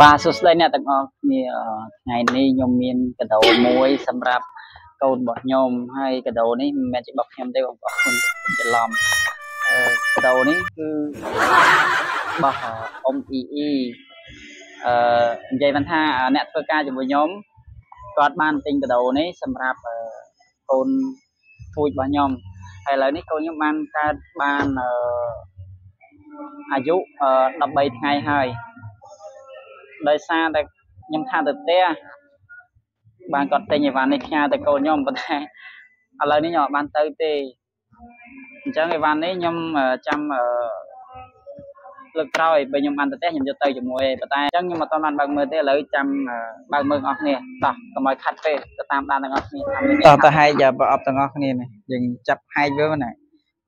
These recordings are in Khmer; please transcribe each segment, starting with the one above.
បាទសួស្តីអ្នកទាំងអស់គ្នាថ្ងៃនេះខ្ញុំមានកដោមួយសម្រាប់កូនរបស់ខ្ញុំហើយកដោនេះមិនមែនជារបស់ខ្ញុំទេបងប្អូនច្រឡំកដោនេះគឺរបស់អ៊ំអ៊ីអ៊ីអឺនិយាយថាអ្នកធ្វើការជាមួយខ្ញុំគាត់បានទិញកដោនេះសម្រាប់កូនទួចរបស់ខ្ញុំហើយឥឡូវនេះកូនខ្ញុំបានកើតបានអាយុ13ថ្ងៃហើយ ដោយសារតែខ្ញុំថាទៅផ្ទះបានគាត់ទិញអីវ៉ាន់នេះផ្ញើទៅកូនខ្ញុំប៉ុន្តែឥឡូវនេះខ្ញុំអត់បានទៅទេអញ្ចឹងអីវ៉ាន់នេះខ្ញុំចាំលើកក្រោយបើខ្ញុំបានទៅផ្ទះខ្ញុំយកទៅជាមួយឯងប៉ុន្តែអញ្ចឹងខ្ញុំអត់ទាន់បានបើកមើលទេឥឡូវចាំបើកមើលអស់គ្នាតោះកុំឲ្យខាត់ពេកទៅតាមដានទាំងអស់គ្នាតោះទៅហែកប្រអប់ទាំងអស់គ្នានេះយើងចាប់ហែកវាណា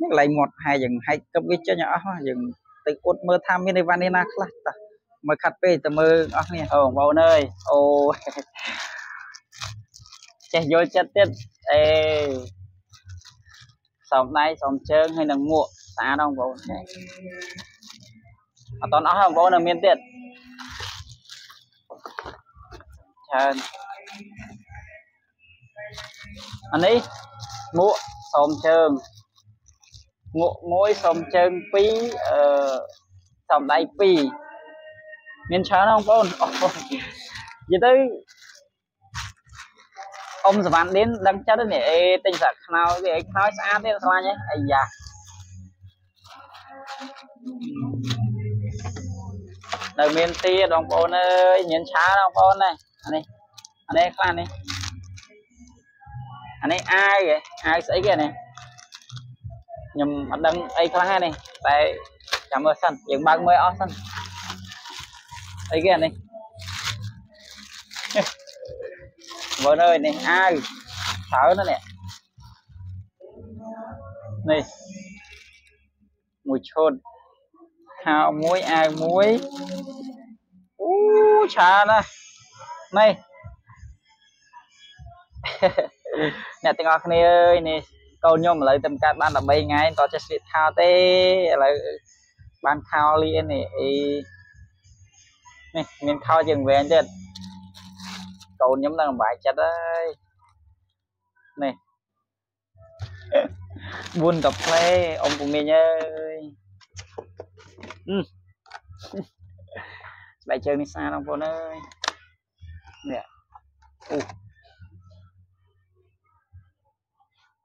នេះកន្លែងមាត់ហែកយើងហែកគប់វាចេញអស់យើងទៅអ៊ុតមើលថាមានអីវ៉ាន់នេះណាខ្លះតោះ មើលខាត់ពេកទៅមើលអស់គ្នាអូបងប្អូនអើយអូចេះយល់ចិត្តទៀតអេសំដៃសំជើងហើយនឹងមួកស្អាតបងប្អូនអត់តអស់បងប្អូននៅមានទៀតច្រើនអានេះមួកសំជើងមួកមួយសំជើង2អឺសំដៃ2 មានច្រើនបងប្អូននិយាយទៅអ៊ំសវណ្ណឌិនដឹងចិត្តនេះអេទិញសាក់ខ្នើយវាអីខ្នើយស្អាតទេស្លាញ់ហ៎អាយ៉ានៅមានទៀតបងប្អូនអើយមានច្រើនបងប្អូនណាអានេះអានេះខ្លះនេះអានេះអាវអាវស្អីគេនេះខ្ញុំអត់ដឹងអីខ្លះទេនេះតែចាំមើលសិនយើងបើកមើលអស់សិន អីគេអានេះមើលអើយនេះអាវច្រើនណាស់នេះនេះមួយឈុតខោមួយអាវមួយអូច្រើនណាស់នេះអ្នកទាំងអស់គ្នាអើយនេះកូនខ្ញុំឥឡូវតែកើតបាន13ថ្ងៃតោះចេះស្លៀកខោទេឥឡូវបានខោលីនេះអី នេះមានខោជើងវែងទៀតកូនខ្ញុំនឹងបាយចិត្តហើយនេះ4កាផ្លេអ៊ំពូមីងអើយស្បែកជើងនេះស្អាតបងប្អូនអើយនេះអូ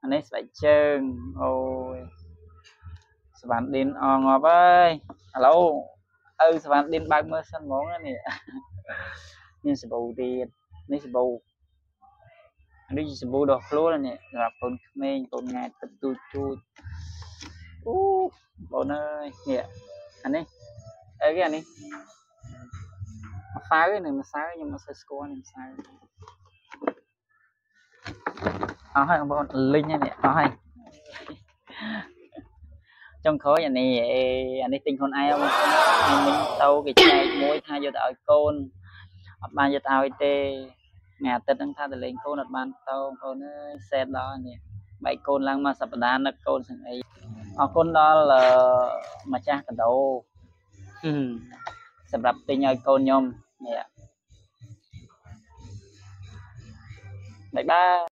អានេះស្បែកជើងអូយសវណ្ណឌិនអងអបអើយឥឡូវ ឪសវណ្ណឌិនបើកមើលសិនហ្មងនេះមានសាប៊ូទៀតនេះសាប៊ូនេះជាសាប៊ូដោះខ្លួននេះសម្រាប់កូនក្មេងកូនង៉ែទឹកទូចទូចអូបងអើយនេះអានេះអីគេអានេះម្សៅនេះម្សៅខ្ញុំមិនសូវស្គាល់នេះម្សៅអស់ហើយបងប្អូនលិញនេះអស់ហើយ ចុងក្រោយអានេះអានេះទិញខ្លួនឯងមកមិញទៅគេចែកមួយថាយកទៅឲ្យកូនអត់បានយកទៅឲ្យទេថ្ងៃអាទិត្យហ្នឹងថាទៅលេងកូនអត់បានទៅបងប្អូនអើយសេតដល់នេះបែកកូនឡើងមកសប្តាហ៍នឹកកូនសឹងអីអរគុណដល់ម្ចាស់កដោសម្រាប់ទិញឲ្យកូនខ្ញុំនេះបាយបាយ